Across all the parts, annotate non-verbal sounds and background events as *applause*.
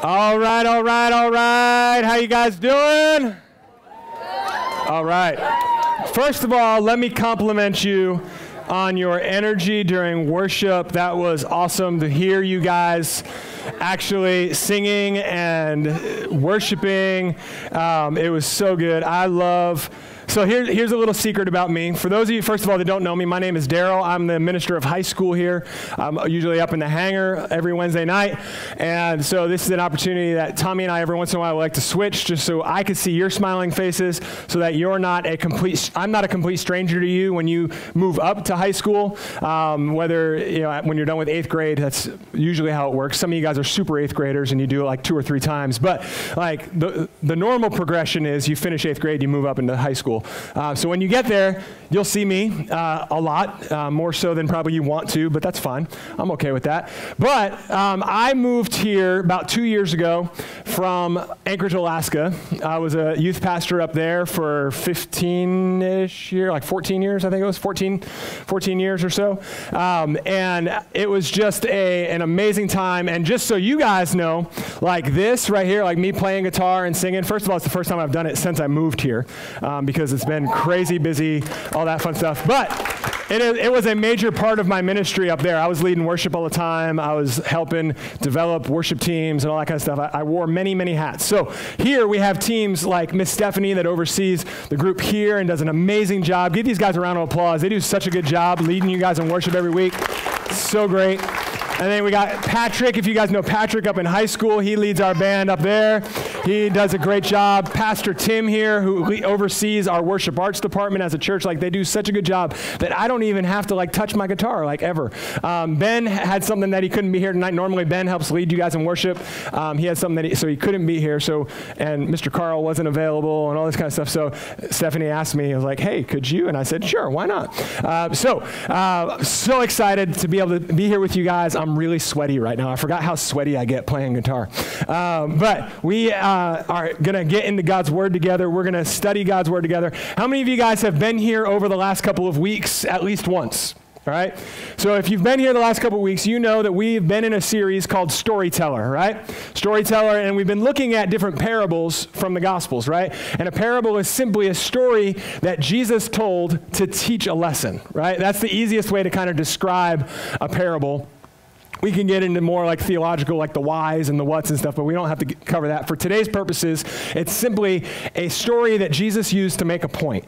All right, all right, all right. How you guys doing? All right. First of all, let me compliment you on your energy during worship. That was awesome to hear you guys actually singing and worshiping. Um, it was so good. I love so here, here's a little secret about me. For those of you, first of all, that don't know me, my name is Darryl. I'm the minister of high school here. I'm usually up in the hangar every Wednesday night. And so this is an opportunity that Tommy and I every once in a while like to switch just so I can see your smiling faces so that you're not a complete, I'm not a complete stranger to you when you move up to high school. Um, whether, you know, when you're done with eighth grade, that's usually how it works. Some of you guys are super eighth graders and you do it like two or three times. But like the, the normal progression is you finish eighth grade, you move up into high school. Uh, so when you get there, you'll see me uh, a lot, uh, more so than probably you want to, but that's fine. I'm okay with that. But um, I moved here about two years ago from Anchorage, Alaska. I was a youth pastor up there for 15 ish years, like 14 years, I think it was 14, 14 years or so. Um, and it was just a, an amazing time. And just so you guys know, like this right here, like me playing guitar and singing, first of all, it's the first time I've done it since I moved here um, because it's been crazy busy, all that fun stuff. But it, it was a major part of my ministry up there. I was leading worship all the time. I was helping develop worship teams and all that kind of stuff. I, I wore many, many hats. So here we have teams like Miss Stephanie that oversees the group here and does an amazing job. Give these guys a round of applause. They do such a good job leading you guys in worship every week. So great. And then we got Patrick. If you guys know Patrick up in high school, he leads our band up there. He does a great job. Pastor Tim here, who oversees our worship arts department as a church, like they do such a good job that I don't even have to like touch my guitar like ever. Um, ben had something that he couldn't be here tonight. Normally Ben helps lead you guys in worship. Um, he had something that he, so he couldn't be here. So and Mr. Carl wasn't available and all this kind of stuff. So Stephanie asked me, I was like, hey, could you? And I said, sure, why not? Uh, so uh, so excited to be able to be here with you guys. I'm I'm really sweaty right now. I forgot how sweaty I get playing guitar. Um, but we uh, are going to get into God's Word together. We're going to study God's Word together. How many of you guys have been here over the last couple of weeks at least once? All right? So if you've been here the last couple of weeks, you know that we've been in a series called Storyteller, right? Storyteller, and we've been looking at different parables from the Gospels, right? And a parable is simply a story that Jesus told to teach a lesson, right? That's the easiest way to kind of describe a parable we can get into more like theological, like the whys and the whats and stuff, but we don't have to cover that. For today's purposes, it's simply a story that Jesus used to make a point.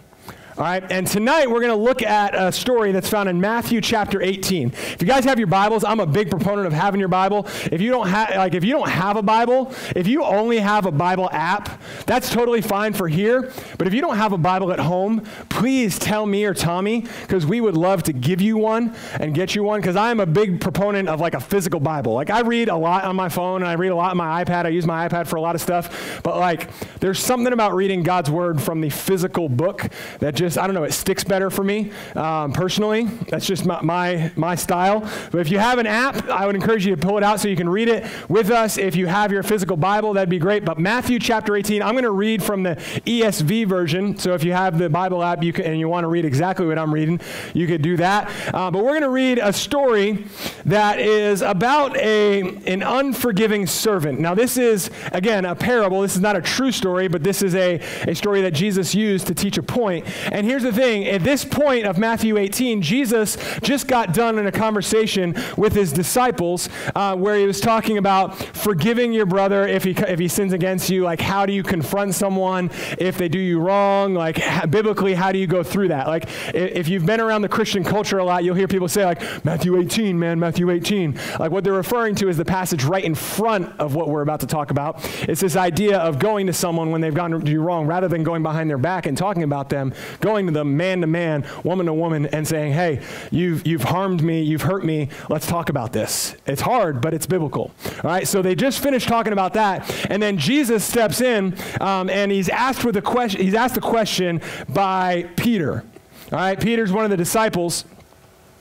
All right, and tonight we're going to look at a story that's found in Matthew chapter 18. If you guys have your Bibles, I'm a big proponent of having your Bible. If you don't have like if you don't have a Bible, if you only have a Bible app, that's totally fine for here. But if you don't have a Bible at home, please tell me or Tommy because we would love to give you one and get you one because I'm a big proponent of like a physical Bible. Like I read a lot on my phone and I read a lot on my iPad. I use my iPad for a lot of stuff, but like there's something about reading God's word from the physical book that just I don't know, it sticks better for me um, personally. That's just my, my, my, style. But if you have an app, I would encourage you to pull it out so you can read it with us. If you have your physical Bible, that'd be great. But Matthew chapter 18, I'm going to read from the ESV version. So if you have the Bible app you can, and you want to read exactly what I'm reading, you could do that. Uh, but we're going to read a story that is about a, an unforgiving servant. Now, this is, again, a parable. This is not a true story, but this is a, a story that Jesus used to teach a point. And here's the thing at this point of Matthew 18, Jesus just got done in a conversation with his disciples uh, where he was talking about forgiving your brother if he, if he sins against you. Like, how do you confront someone if they do you wrong? Like, biblically, how do you go through that? Like, if you've been around the Christian culture a lot, you'll hear people say, like, Matthew 18, man, Matthew 18. Like, what they're referring to is the passage right in front of what we're about to talk about. It's this idea of going to someone when they've gone to you wrong rather than going behind their back and talking about them. Go going to them man to man, woman to woman, and saying, hey, you've, you've harmed me, you've hurt me, let's talk about this. It's hard, but it's biblical. All right, so they just finished talking about that, and then Jesus steps in um, and he's asked, with a question, he's asked a question by Peter. All right, Peter's one of the disciples.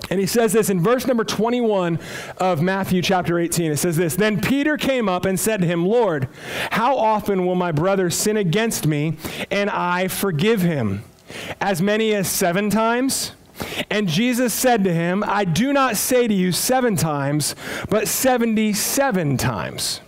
And he says this in verse number 21 of Matthew chapter 18. It says this Then Peter came up and said to him, Lord, how often will my brother sin against me and I forgive him? As many as seven times? And Jesus said to him, I do not say to you seven times, but 77 times.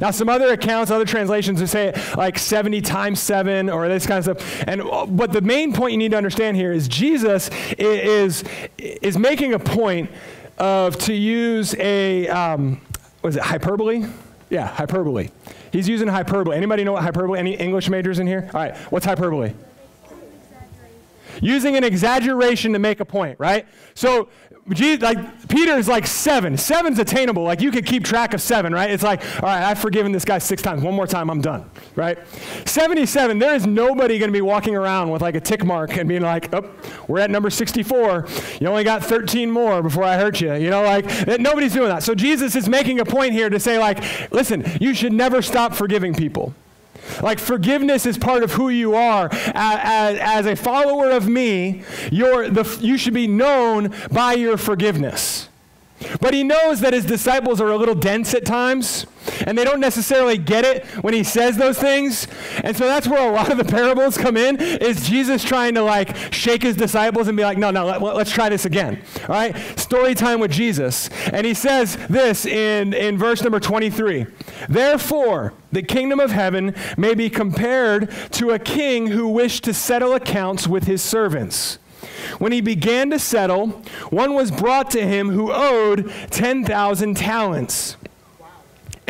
Now, some other accounts, other translations, say it like 70 times 7 or this kind of stuff. And but the main point you need to understand here is Jesus is, is making a point of to use a, um, was it hyperbole? Yeah, hyperbole. He's using hyperbole. Anybody know what hyperbole? Any English majors in here? All right, what's hyperbole? Using an exaggeration to make a point, right? So Jesus, like Peter's like seven. Seven's attainable. Like you could keep track of seven, right? It's like, all right, I've forgiven this guy six times. One more time, I'm done, right? 77, there is nobody going to be walking around with like a tick mark and being like, oh, we're at number 64. You only got 13 more before I hurt you. You know, like nobody's doing that. So Jesus is making a point here to say like, listen, you should never stop forgiving people. Like forgiveness is part of who you are. As, as a follower of me, you're the, you should be known by your forgiveness. But he knows that his disciples are a little dense at times, and they don't necessarily get it when he says those things. And so that's where a lot of the parables come in, is Jesus trying to like shake his disciples and be like, no, no, let, us try this again. All right? Story time with Jesus. And he says this in, in verse number 23. Therefore, the kingdom of heaven may be compared to a king who wished to settle accounts with his servants. When he began to settle, one was brought to him who owed 10,000 talents.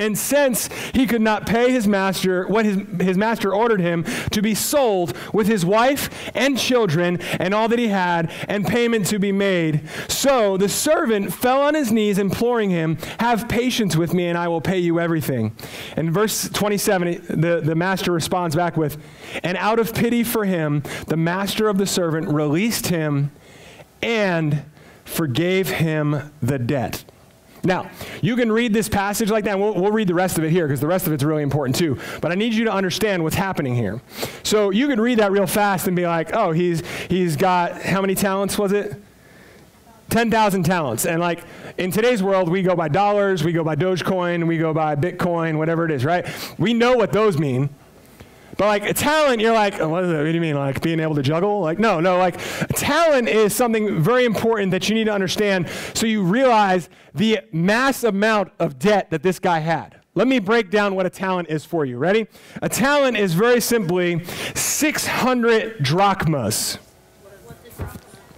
And since he could not pay his master what his, his master ordered him to be sold with his wife and children and all that he had, and payment to be made. So the servant fell on his knees, imploring him, Have patience with me, and I will pay you everything. And verse 27, the, the master responds back with, And out of pity for him, the master of the servant released him and forgave him the debt. Now, you can read this passage like that, we'll, we'll read the rest of it here because the rest of it's really important too. But I need you to understand what's happening here. So you can read that real fast and be like, oh, he's, he's got, how many talents was it? 10,000 talents. And like in today's world, we go by dollars, we go by Dogecoin, we go by Bitcoin, whatever it is, right? We know what those mean. But like talent, you're like, oh, what, what, do you mean? Like being able to juggle? Like, no, no, like talent is something very important that you need to understand so you realize the mass amount of debt that this guy had. Let me break down what a talent is for you. Ready? A talent is very simply 600 drachmas.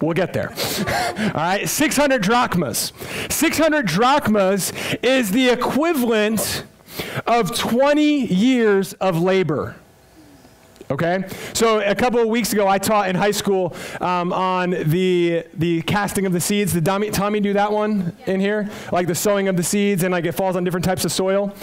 We'll get there. *laughs* All right, 600 drachmas. 600 drachmas is the equivalent of 20 years of labor. Okay? So a couple of weeks ago, I taught in high school um, on the, the casting of the seeds. Did Tommy, Tommy do that one in here? Like the sowing of the seeds and like it falls on different types of soil? All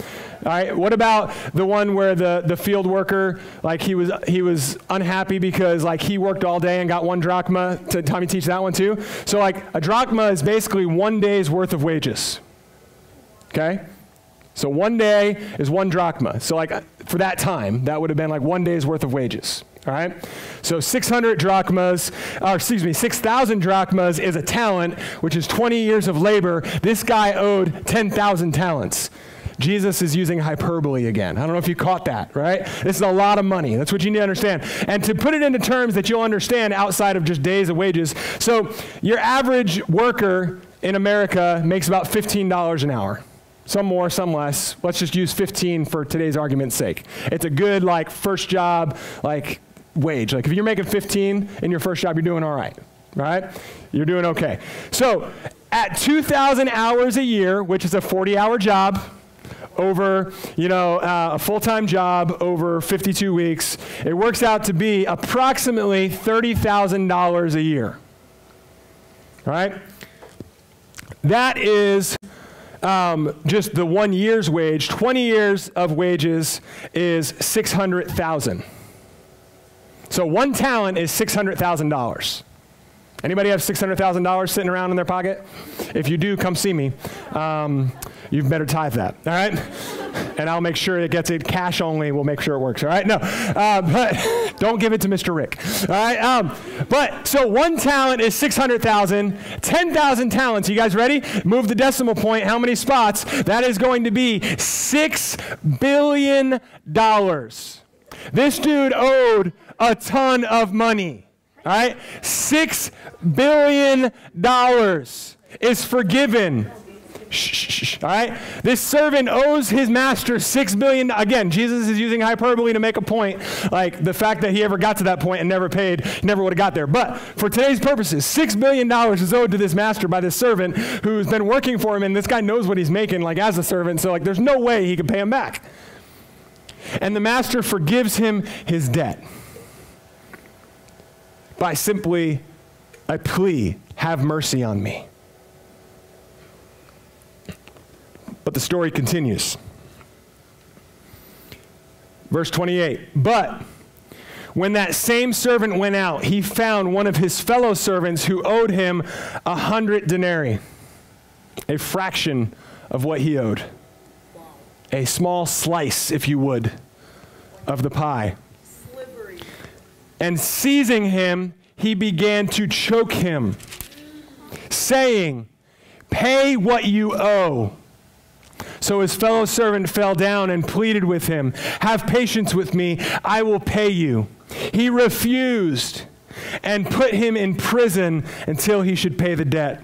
right. What about the one where the, the field worker, like he was, he was unhappy because like he worked all day and got one drachma? Did Tommy teach that one too? So like a drachma is basically one day's worth of wages. Okay? So one day is one drachma. So like for that time, that would have been like one day's worth of wages. All right? So 600 drachmas, or excuse me, 6,000 drachmas is a talent, which is 20 years of labor. This guy owed 10,000 talents. Jesus is using hyperbole again. I don't know if you caught that, right? This is a lot of money. That's what you need to understand. And to put it into terms that you'll understand outside of just days of wages. So your average worker in America makes about $15 an hour some more, some less. Let's just use 15 for today's argument's sake. It's a good, like, first job, like, wage. Like, if you're making 15 in your first job, you're doing all right, right? You're doing okay. So, at 2,000 hours a year, which is a 40-hour job, over, you know, uh, a full-time job over 52 weeks, it works out to be approximately $30,000 a year. All right? That is um, just the one year's wage, 20 years of wages is 600,000. So one talent is $600,000. Anybody have $600,000 sitting around in their pocket? If you do, come see me. Um, you better tithe that, all right? And I'll make sure it gets it cash only. We'll make sure it works, all right? No, uh, but *laughs* don't give it to Mr. Rick, all right? Um, but so one talent is 600,000, 10,000 talents. You guys ready? Move the decimal point. How many spots? That is going to be $6 billion. This dude owed a ton of money. All right? $6 billion is forgiven Shh, shh, shh, all right? This servant owes his master six billion. Again, Jesus is using hyperbole to make a point, like the fact that he ever got to that point and never paid, never would have got there. But for today's purposes, six billion dollars is owed to this master by this servant who's been working for him, and this guy knows what he's making, like as a servant. So like, there's no way he could pay him back. And the master forgives him his debt by simply a plea, have mercy on me. But the story continues. Verse 28 But when that same servant went out, he found one of his fellow servants who owed him a hundred denarii, a fraction of what he owed. A small slice, if you would, of the pie. And seizing him, he began to choke him, saying, Pay what you owe. So his fellow servant fell down and pleaded with him, Have patience with me, I will pay you. He refused and put him in prison until he should pay the debt.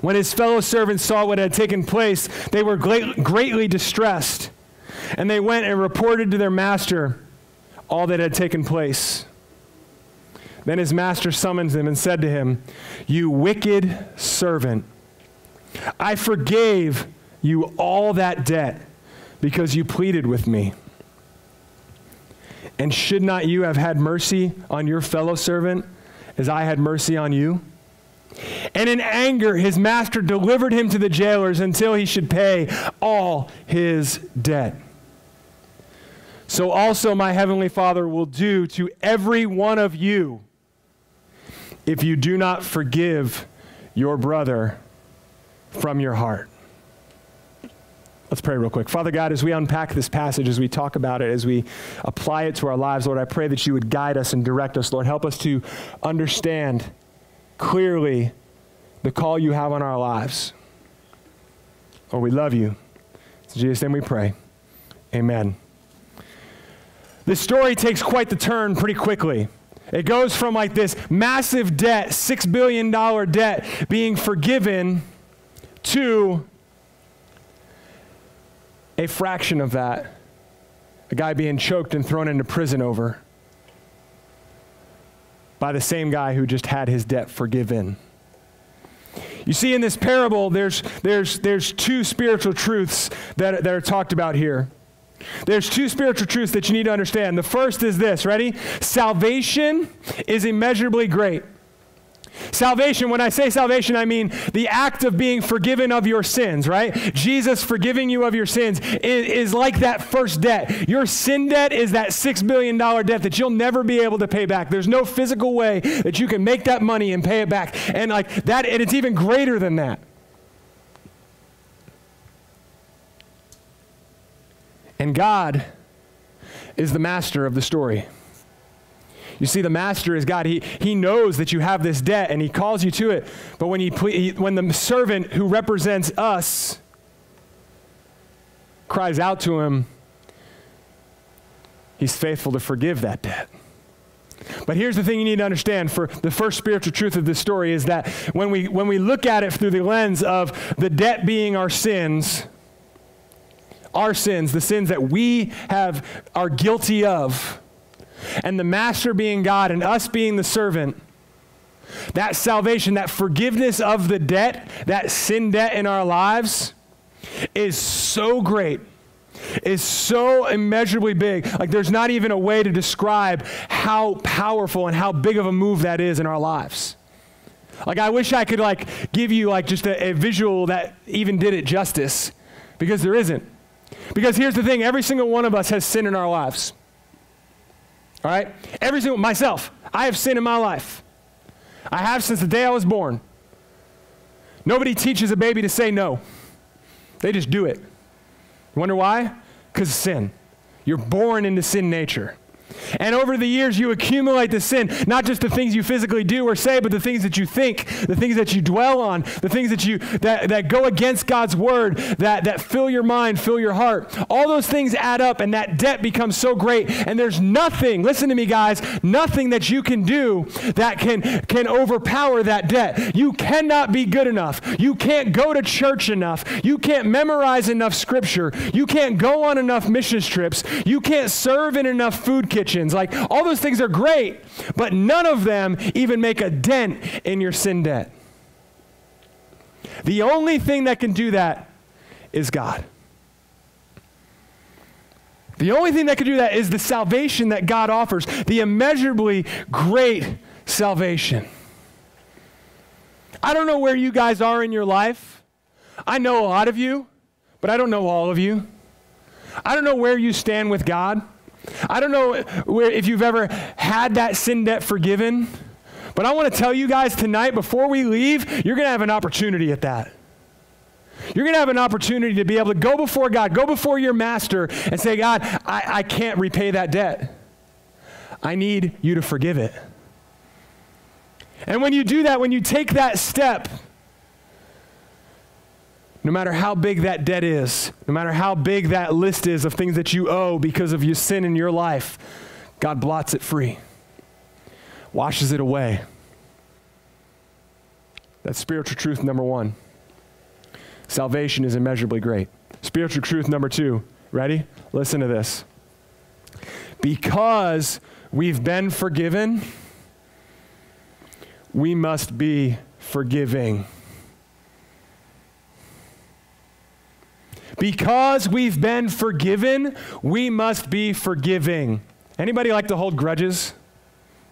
When his fellow servants saw what had taken place, they were greatly distressed, and they went and reported to their master all that had taken place. Then his master summoned him and said to him, You wicked servant, I forgave you all that debt because you pleaded with me. And should not you have had mercy on your fellow servant as I had mercy on you? And in anger, his master delivered him to the jailers until he should pay all his debt. So also my heavenly Father will do to every one of you if you do not forgive your brother from your heart. Let's pray real quick. Father God, as we unpack this passage, as we talk about it, as we apply it to our lives, Lord, I pray that you would guide us and direct us. Lord, help us to understand clearly the call you have on our lives. Lord, we love you. In Jesus' name we pray. Amen. This story takes quite the turn pretty quickly. It goes from like this massive debt, $6 billion debt, being forgiven to a fraction of that, a guy being choked and thrown into prison over by the same guy who just had his debt forgiven. You see, in this parable, there's, there's, there's two spiritual truths that, that are talked about here. There's two spiritual truths that you need to understand. The first is this ready? Salvation is immeasurably great. Salvation, when I say salvation, I mean the act of being forgiven of your sins, right? Jesus forgiving you of your sins is, is, like that first debt. Your sin debt is that $6 billion debt that you'll never be able to pay back. There's no physical way that you can make that money and pay it back. And like that, and it's even greater than that. And God is the master of the story. You see, the master is God. He, he knows that you have this debt and he calls you to it. But when, he, when the servant who represents us cries out to him, he's faithful to forgive that debt. But here's the thing you need to understand for the first spiritual truth of this story is that when we, when we look at it through the lens of the debt being our sins, our sins, the sins that we have are guilty of, and the master being God and us being the servant, that salvation, that forgiveness of the debt, that sin debt in our lives is so great, is so immeasurably big. Like there's not even a way to describe how powerful and how big of a move that is in our lives. Like I wish I could like give you like just a, a visual that even did it justice because there isn't. Because here's the thing, every single one of us has sin in our lives. All right? Every single, myself, I have sin in my life. I have since the day I was born. Nobody teaches a baby to say no, they just do it. You wonder why? Because sin. You're born into sin nature. And over the years, you accumulate the sin, not just the things you physically do or say, but the things that you think, the things that you dwell on, the things that you that, that go against God's word, that, that fill your mind, fill your heart. All those things add up, and that debt becomes so great. And there's nothing, listen to me, guys, nothing that you can do that can, can overpower that debt. You cannot be good enough. You can't go to church enough. You can't memorize enough scripture. You can't go on enough mission trips. You can't serve in enough food kitchens Christians. Like, all those things are great, but none of them even make a dent in your sin debt. The only thing that can do that is God. The only thing that can do that is the salvation that God offers, the immeasurably great salvation. I don't know where you guys are in your life. I know a lot of you, but I don't know all of you. I don't know where you stand with God. I don't know if you've ever had that sin debt forgiven, but I want to tell you guys tonight, before we leave, you're going to have an opportunity at that. You're going to have an opportunity to be able to go before God, go before your master, and say, God, I, I can't repay that debt. I need you to forgive it. And when you do that, when you take that step, no matter how big that debt is, no matter how big that list is of things that you owe because of your sin in your life, God blots it free, washes it away. That's spiritual truth number one. Salvation is immeasurably great. Spiritual truth number two. Ready? Listen to this. Because we've been forgiven, we must be forgiving. Because we've been forgiven, we must be forgiving. Anybody like to hold grudges?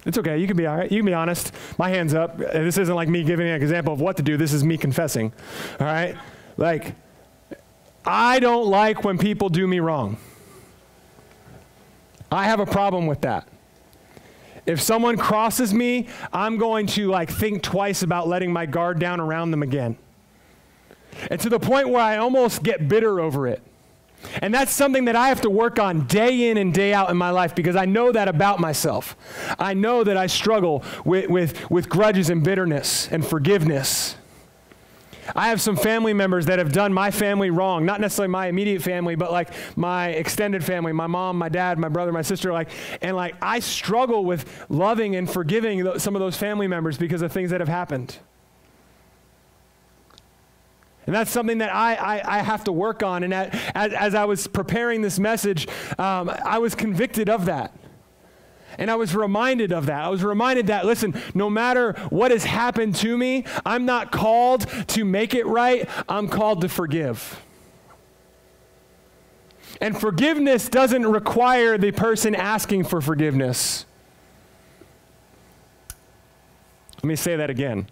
It's okay. You can be all right. You can be honest. My hand's up. This isn't like me giving an example of what to do. This is me confessing. All right? Like, I don't like when people do me wrong. I have a problem with that. If someone crosses me, I'm going to like think twice about letting my guard down around them again. And to the point where I almost get bitter over it. And that's something that I have to work on day in and day out in my life because I know that about myself. I know that I struggle with, with, with grudges and bitterness and forgiveness. I have some family members that have done my family wrong, not necessarily my immediate family, but like my extended family, my mom, my dad, my brother, my sister, like, and like I struggle with loving and forgiving some of those family members because of things that have happened. And that's something that I, I, I, have to work on. And as, as I was preparing this message, um, I was convicted of that. And I was reminded of that. I was reminded that, listen, no matter what has happened to me, I'm not called to make it right, I'm called to forgive. And forgiveness doesn't require the person asking for forgiveness. Let me say that again.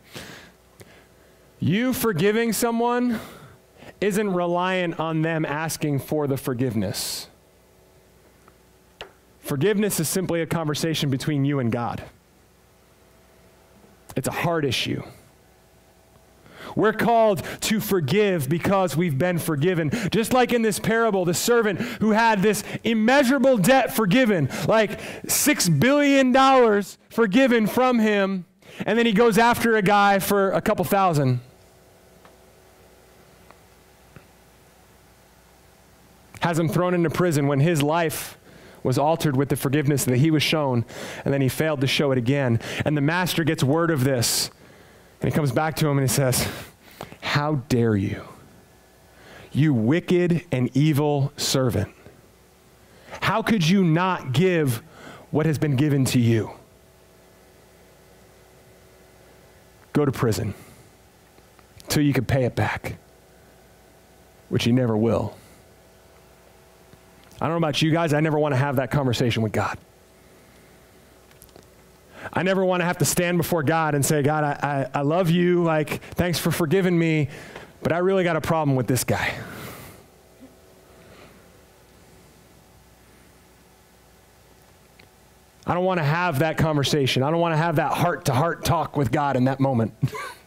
You forgiving someone isn't reliant on them asking for the forgiveness. Forgiveness is simply a conversation between you and God. It's a hard issue. We're called to forgive because we've been forgiven. Just like in this parable, the servant who had this immeasurable debt forgiven, like $6 billion forgiven from him, and then he goes after a guy for a couple thousand. Has him thrown into prison when his life was altered with the forgiveness that he was shown, and then he failed to show it again. And the master gets word of this, and he comes back to him and he says, How dare you, you wicked and evil servant? How could you not give what has been given to you? Go to prison till you can pay it back, which you never will. I don't know about you guys, I never want to have that conversation with God. I never want to have to stand before God and say, God, I, I, I love you. Like, thanks for forgiving me, but I really got a problem with this guy. I don't want to have that conversation. I don't want to have that heart to heart talk with God in that moment. *laughs*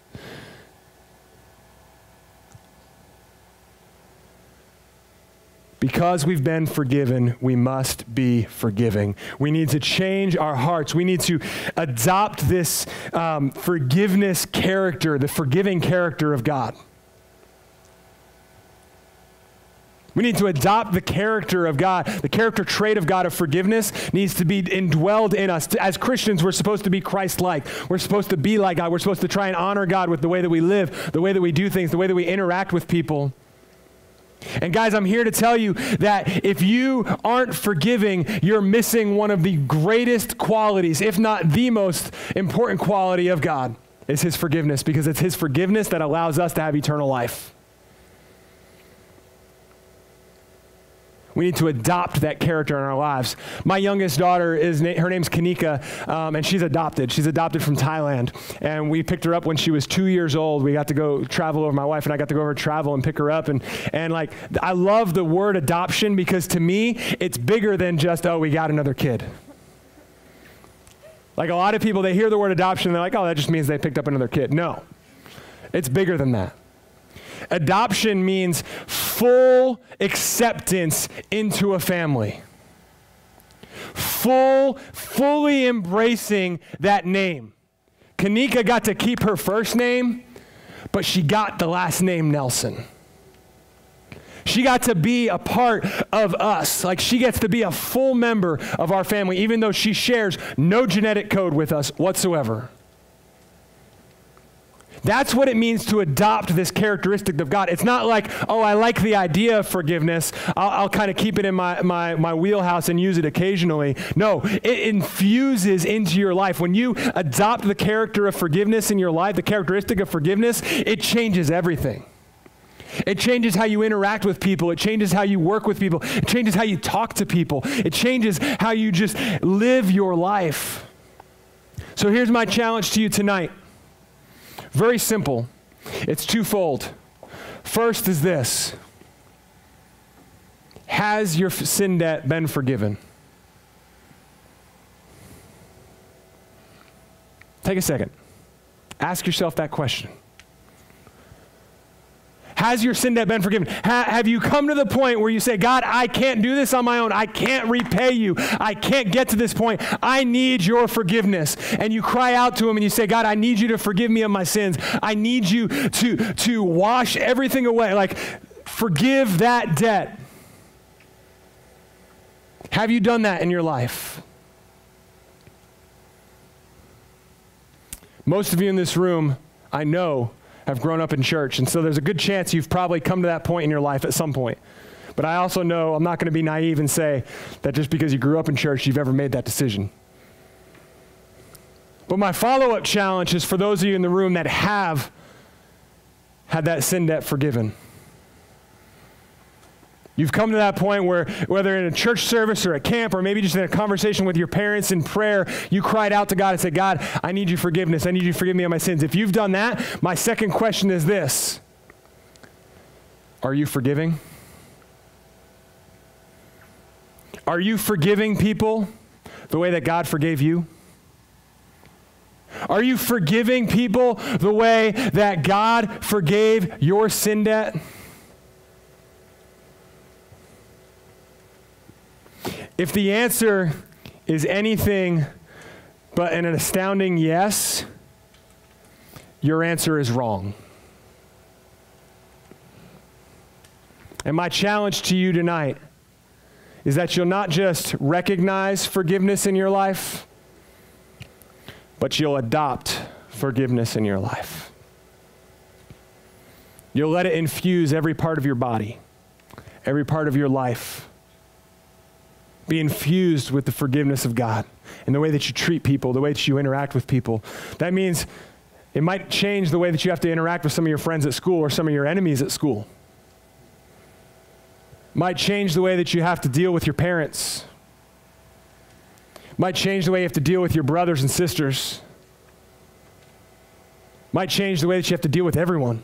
Because we've been forgiven, we must be forgiving. We need to change our hearts. We need to adopt this um, forgiveness character, the forgiving character of God. We need to adopt the character of God. The character trait of God of forgiveness needs to be indwelled in us. As Christians, we're supposed to be Christ like. We're supposed to be like God. We're supposed to try and honor God with the way that we live, the way that we do things, the way that we interact with people. And guys, I'm here to tell you that if you aren't forgiving, you're missing one of the greatest qualities, if not the most important quality of God, is his forgiveness because it's his forgiveness that allows us to have eternal life. We need to adopt that character in our lives. My youngest daughter is her name's Kanika, um, and she's adopted. She's adopted from Thailand, and we picked her up when she was two years old. We got to go travel over. My wife and I got to go over travel and pick her up, and and like I love the word adoption because to me it's bigger than just oh we got another kid. Like a lot of people, they hear the word adoption, they're like, oh, that just means they picked up another kid. No, it's bigger than that. Adoption means full acceptance into a family. Full, fully embracing that name. Kanika got to keep her first name, but she got the last name Nelson. She got to be a part of us. Like she gets to be a full member of our family, even though she shares no genetic code with us whatsoever. That's what it means to adopt this characteristic of God. It's not like, oh, I like the idea of forgiveness. I'll, I'll kind of keep it in my, my, my wheelhouse and use it occasionally. No, it infuses into your life. When you adopt the character of forgiveness in your life, the characteristic of forgiveness, it changes everything. It changes how you interact with people. It changes how you work with people. It changes how you talk to people. It changes how you just live your life. So here's my challenge to you tonight. Very simple. It's twofold. First is this Has your sin debt been forgiven? Take a second. Ask yourself that question. Has your sin debt been forgiven? Ha- have you come to the point where you say, God, I can't do this on my own. I can't repay you. I can't get to this point. I need your forgiveness. And you cry out to him and you say, God, I need you to forgive me of my sins. I need you to, to wash everything away. Like, forgive that debt. Have you done that in your life? Most of you in this room, I know, have grown up in church. And so there's a good chance you've probably come to that point in your life at some point. But I also know I'm not going to be naive and say that just because you grew up in church, you've ever made that decision. But my follow up challenge is for those of you in the room that have had that sin debt forgiven. You've come to that point where, whether in a church service or a camp or maybe just in a conversation with your parents in prayer, you cried out to God and said, God, I need your forgiveness. I need you to forgive me of my sins. If you've done that, my second question is this Are you forgiving? Are you forgiving people the way that God forgave you? Are you forgiving people the way that God forgave your sin debt? If the answer is anything but an astounding yes, your answer is wrong. And my challenge to you tonight is that you'll not just recognize forgiveness in your life, but you'll adopt forgiveness in your life. You'll let it infuse every part of your body, every part of your life be infused with the forgiveness of God and the way that you treat people, the way that you interact with people. That means it might change the way that you have to interact with some of your friends at school or some of your enemies at school. Might change the way that you have to deal with your parents. Might change the way you have to deal with your brothers and sisters. Might change the way that you have to deal with everyone.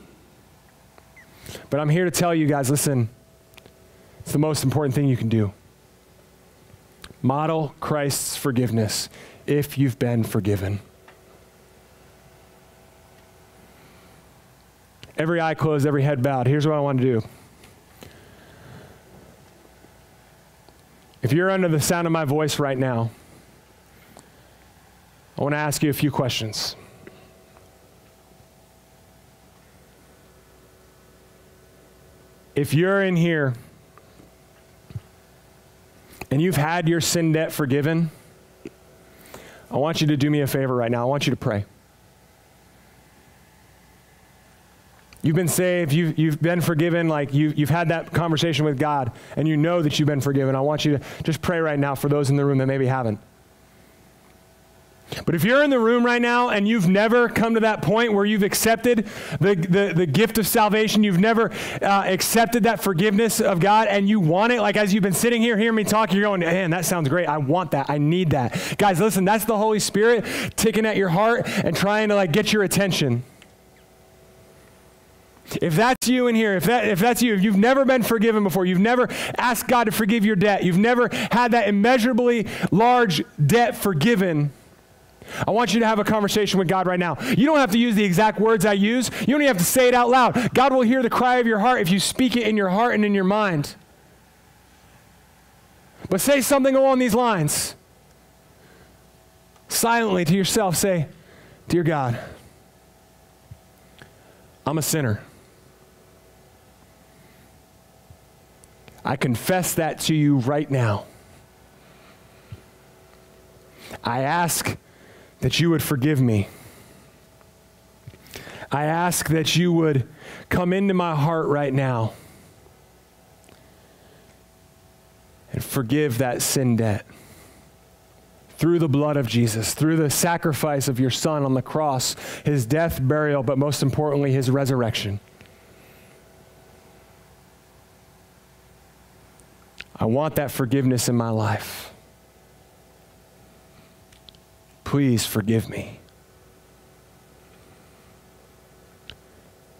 But I'm here to tell you guys listen, it's the most important thing you can do. Model Christ's forgiveness if you've been forgiven. Every eye closed, every head bowed. Here's what I want to do If you're under the sound of my voice right now, I want to ask you a few questions. If you're in here and you've had your sin debt forgiven, I want you to do me a favor right now. I want you to pray. You've been saved, you've, you've been forgiven, like you, you've had that conversation with God, and you know that you've been forgiven. I want you to just pray right now for those in the room that maybe haven't. But if you're in the room right now and you've never come to that point where you've accepted the, the, the gift of salvation, you've never uh, accepted that forgiveness of God, and you want it, like as you've been sitting here hearing me talk, you're going, man, that sounds great. I want that. I need that. Guys, listen, that's the Holy Spirit ticking at your heart and trying to like get your attention. If that's you in here, if, that, if that's you, if you've never been forgiven before, you've never asked God to forgive your debt, you've never had that immeasurably large debt forgiven, I want you to have a conversation with God right now. You don't have to use the exact words I use. You don't even have to say it out loud. God will hear the cry of your heart if you speak it in your heart and in your mind. But say something along these lines. Silently to yourself, say, Dear God, I'm a sinner. I confess that to you right now. I ask that you would forgive me. I ask that you would come into my heart right now and forgive that sin debt through the blood of Jesus, through the sacrifice of your Son on the cross, his death, burial, but most importantly, his resurrection. I want that forgiveness in my life. Please forgive me.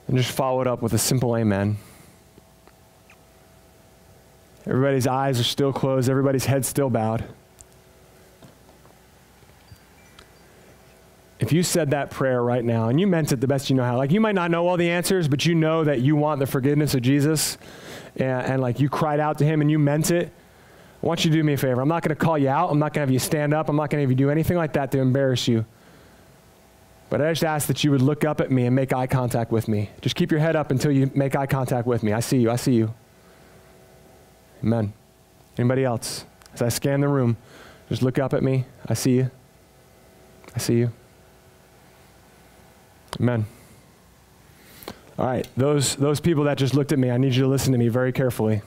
And just follow it up with a simple amen. Everybody's eyes are still closed, everybody's head still bowed. If you said that prayer right now and you meant it the best you know how, like you might not know all the answers, but you know that you want the forgiveness of Jesus, and, and like you cried out to him and you meant it, I want you to do me a favor. I'm not going to call you out. I'm not going to have you stand up. I'm not going to have you do anything like that to embarrass you. But I just ask that you would look up at me and make eye contact with me. Just keep your head up until you make eye contact with me. I see you. I see you. Amen. Anybody else? As I scan the room, just look up at me. I see you. I see you. Amen. All right, those, those people that just looked at me, I need you to listen to me very carefully.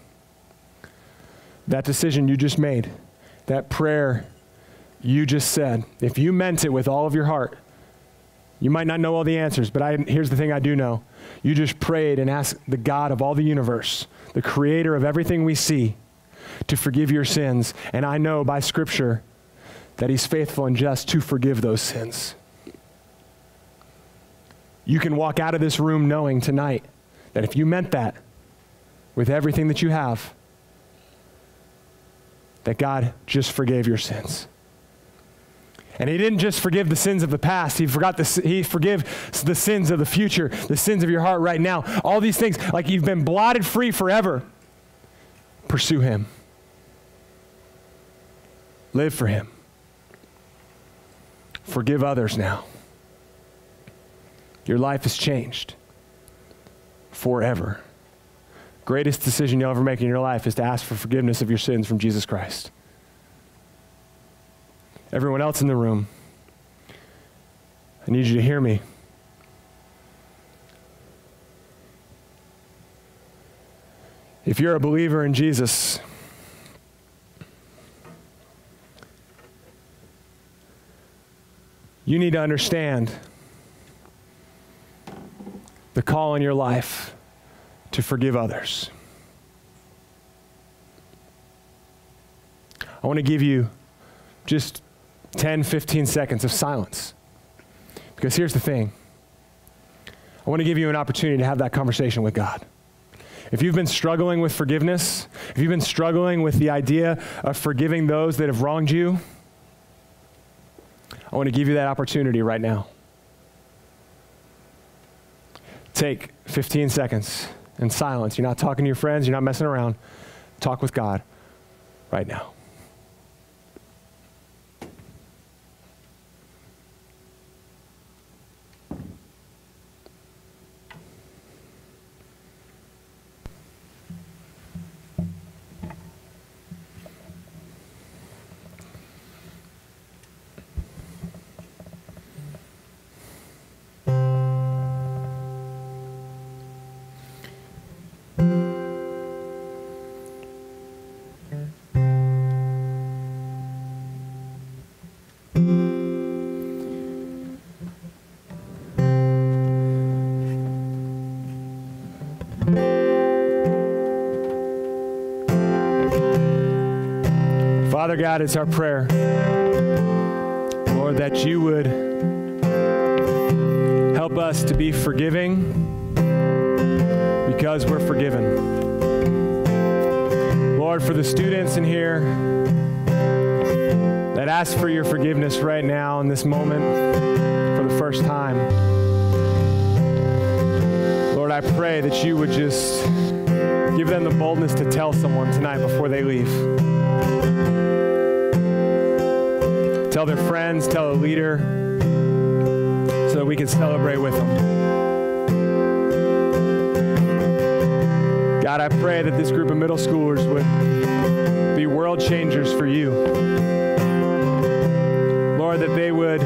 That decision you just made, that prayer you just said, if you meant it with all of your heart, you might not know all the answers, but I, here's the thing I do know. You just prayed and asked the God of all the universe, the creator of everything we see, to forgive your sins. And I know by Scripture that He's faithful and just to forgive those sins. You can walk out of this room knowing tonight that if you meant that with everything that you have, that God just forgave your sins. And he didn't just forgive the sins of the past. He forgot the, he forgive the sins of the future, the sins of your heart right now. All these things, like you've been blotted free forever. Pursue him. Live for him. Forgive others now. Your life has changed forever. Greatest decision you'll ever make in your life is to ask for forgiveness of your sins from Jesus Christ. Everyone else in the room, I need you to hear me. If you're a believer in Jesus, you need to understand the call in your life to forgive others. I want to give you just 10, 15 seconds of silence. Because here's the thing I want to give you an opportunity to have that conversation with God. If you've been struggling with forgiveness, if you've been struggling with the idea of forgiving those that have wronged you, I want to give you that opportunity right now. Take 15 seconds in silence. You're not talking to your friends, you're not messing around. Talk with God right now. Father God, it's our prayer, Lord, that you would help us to be forgiving because we're forgiven. Lord, for the students in here that ask for your forgiveness right now in this moment for the first time, Lord, I pray that you would just give them the boldness to tell someone tonight before they leave. Tell their friends, tell a leader, so that we can celebrate with them. God, I pray that this group of middle schoolers would be world changers for you. Lord, that they would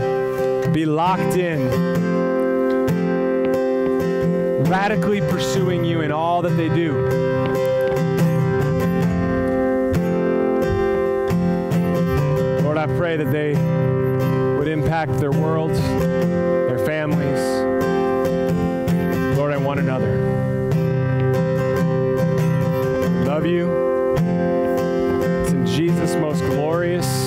be locked in, radically pursuing you in all that they do. I pray that they would impact their worlds, their families, Lord, and one another. Love you. It's in Jesus' most glorious,